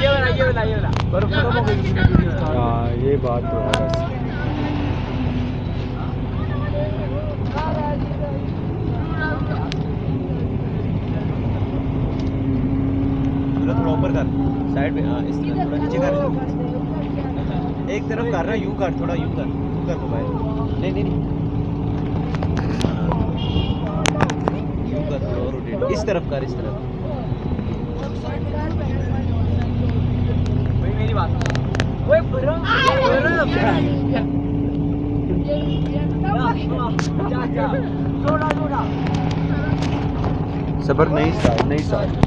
ये वाला ये वाला ये वाला बर्फ़ खत्म हो गई हाँ ये बात तो है थोड़ा ऊपर कर साइड पे हाँ इस तरह थोड़ा नीचे कर एक तरफ़ कर रहा यूँ कर थोड़ा यूँ कर यूँ कर मोबाइल नहीं नहीं नहीं यूँ कर थोड़ा और रोटेट इस तरफ़ कर इस तरफ़ सबर नहीं साहब नहीं स्टार्ट